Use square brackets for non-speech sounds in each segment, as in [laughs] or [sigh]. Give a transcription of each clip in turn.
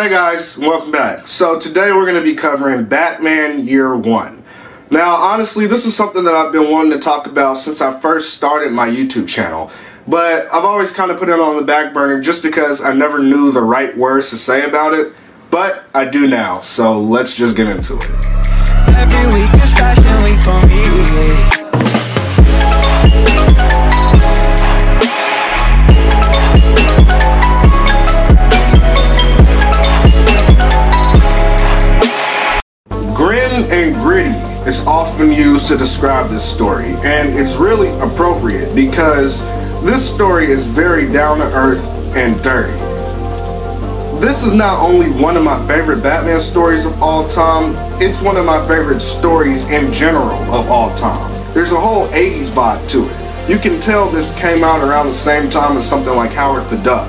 Hey guys, welcome back. So today we're going to be covering Batman Year One. Now, honestly, this is something that I've been wanting to talk about since I first started my YouTube channel. But I've always kind of put it on the back burner just because I never knew the right words to say about it. But I do now, so let's just get into it. To describe this story, and it's really appropriate because this story is very down to earth and dirty. This is not only one of my favorite Batman stories of all time, it's one of my favorite stories in general of all time. There's a whole 80s vibe to it. You can tell this came out around the same time as something like Howard the Duck.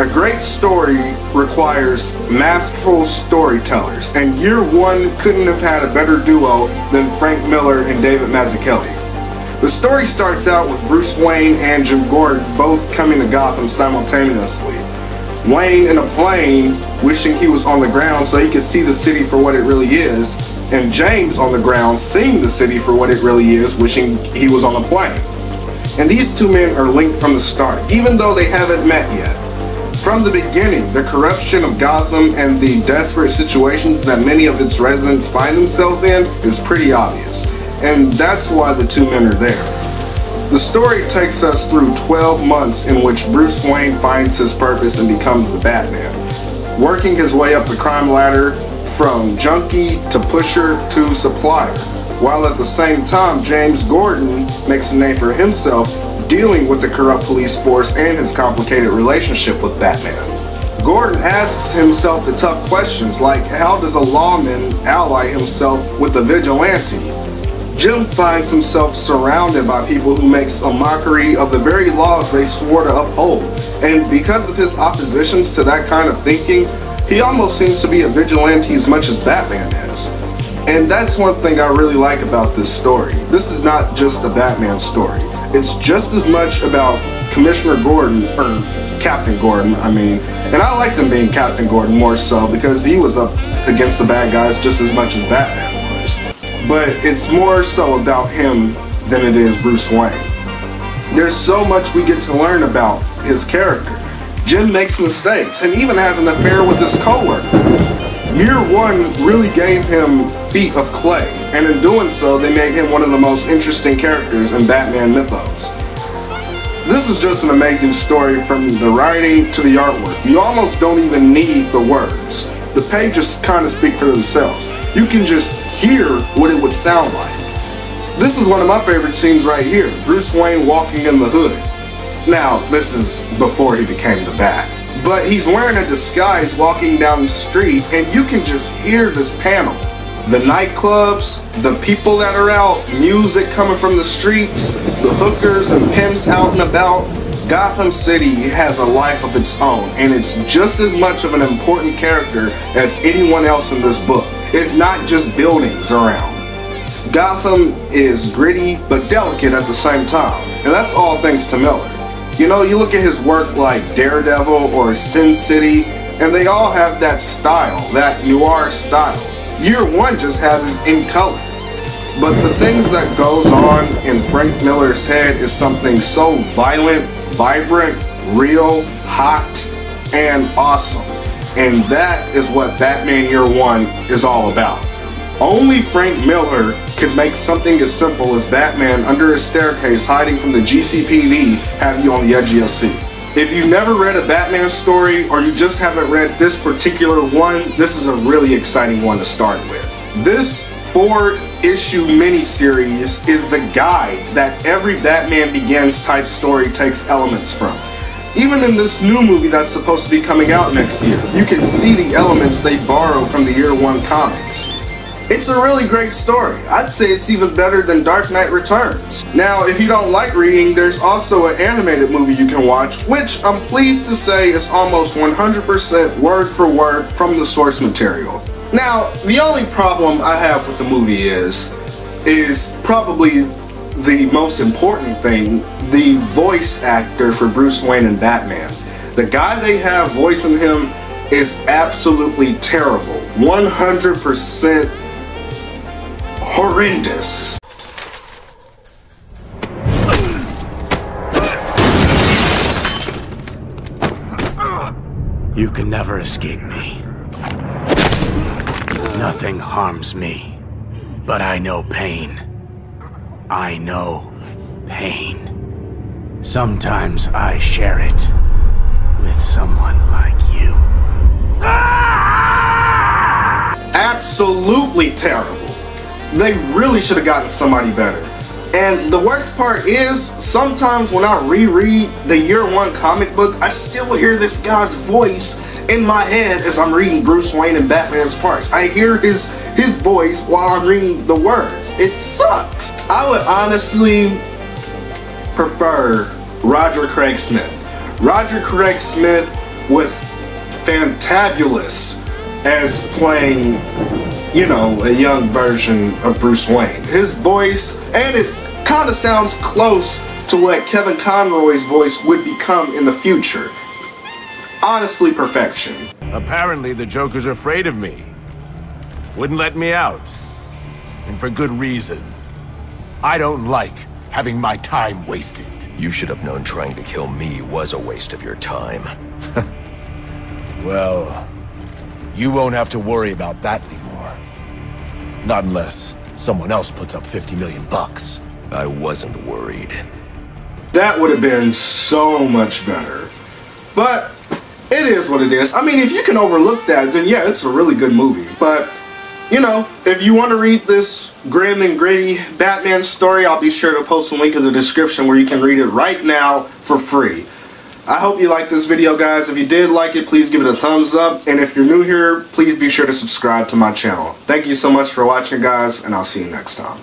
A great story requires masterful storytellers, and Year One couldn't have had a better duo than Frank Miller and David Mazzucchelli. The story starts out with Bruce Wayne and Jim Gordon both coming to Gotham simultaneously. Wayne in a plane, wishing he was on the ground so he could see the city for what it really is, and James on the ground seeing the city for what it really is, wishing he was on a plane. And these two men are linked from the start, even though they haven't met yet. From the beginning, the corruption of Gotham and the desperate situations that many of its residents find themselves in is pretty obvious, and that's why the two men are there. The story takes us through 12 months in which Bruce Wayne finds his purpose and becomes the Batman, working his way up the crime ladder from junkie to pusher to supplier, while at the same time James Gordon makes a name for himself dealing with the corrupt police force and his complicated relationship with Batman. Gordon asks himself the tough questions like how does a lawman ally himself with a vigilante? Jim finds himself surrounded by people who makes a mockery of the very laws they swore to uphold. And because of his oppositions to that kind of thinking, he almost seems to be a vigilante as much as Batman is. And that's one thing I really like about this story. This is not just a Batman story. It's just as much about Commissioner Gordon, or Captain Gordon, I mean. And I liked him being Captain Gordon more so because he was up against the bad guys just as much as Batman was. But it's more so about him than it is Bruce Wayne. There's so much we get to learn about his character. Jim makes mistakes and even has an affair with his coworker. Year one really gave him feet of clay, and in doing so, they made him one of the most interesting characters in Batman mythos. This is just an amazing story from the writing to the artwork. You almost don't even need the words. The pages kind of speak for themselves. You can just hear what it would sound like. This is one of my favorite scenes right here, Bruce Wayne walking in the hood. Now, this is before he became the Bat but he's wearing a disguise walking down the street and you can just hear this panel. The nightclubs, the people that are out, music coming from the streets, the hookers and pimps out and about. Gotham City has a life of its own and it's just as much of an important character as anyone else in this book. It's not just buildings around. Gotham is gritty but delicate at the same time, and that's all thanks to Miller. You know, you look at his work like Daredevil or Sin City, and they all have that style, that noir style. Year one just has it in color. But the things that goes on in Frank Miller's head is something so violent, vibrant, real, hot, and awesome. And that is what Batman Year One is all about. Only Frank Miller could make something as simple as Batman under a staircase hiding from the GCPD have you on the edge of your seat. If you've never read a Batman story or you just haven't read this particular one, this is a really exciting one to start with. This four issue miniseries is the guide that every Batman Begins type story takes elements from. Even in this new movie that's supposed to be coming out next year, you can see the elements they borrow from the year one comics. It's a really great story. I'd say it's even better than Dark Knight Returns. Now, if you don't like reading, there's also an animated movie you can watch, which I'm pleased to say is almost 100% word for word from the source material. Now, the only problem I have with the movie is, is probably the most important thing, the voice actor for Bruce Wayne and Batman. The guy they have voicing him is absolutely terrible. 100% horrendous. You can never escape me. Nothing harms me. But I know pain. I know pain. Sometimes I share it with someone like you. Absolutely terrible. They really should have gotten somebody better. And the worst part is, sometimes when I reread the year one comic book, I still hear this guy's voice in my head as I'm reading Bruce Wayne and Batman's parts. I hear his his voice while I'm reading the words. It sucks. I would honestly prefer Roger Craig Smith. Roger Craig Smith was fantabulous as playing, you know, a young version of Bruce Wayne. His voice, and it kind of sounds close to what Kevin Conroy's voice would become in the future. Honestly, perfection. Apparently, the Joker's afraid of me. Wouldn't let me out. And for good reason. I don't like having my time wasted. You should have known trying to kill me was a waste of your time. [laughs] well, you won't have to worry about that anymore. Not unless someone else puts up 50 million bucks. I wasn't worried. That would have been so much better. But it is what it is. I mean, if you can overlook that, then yeah, it's a really good movie. But, you know, if you want to read this grim and gritty Batman story, I'll be sure to post a link in the description where you can read it right now for free. I hope you liked this video, guys. If you did like it, please give it a thumbs up. And if you're new here, please be sure to subscribe to my channel. Thank you so much for watching, guys, and I'll see you next time.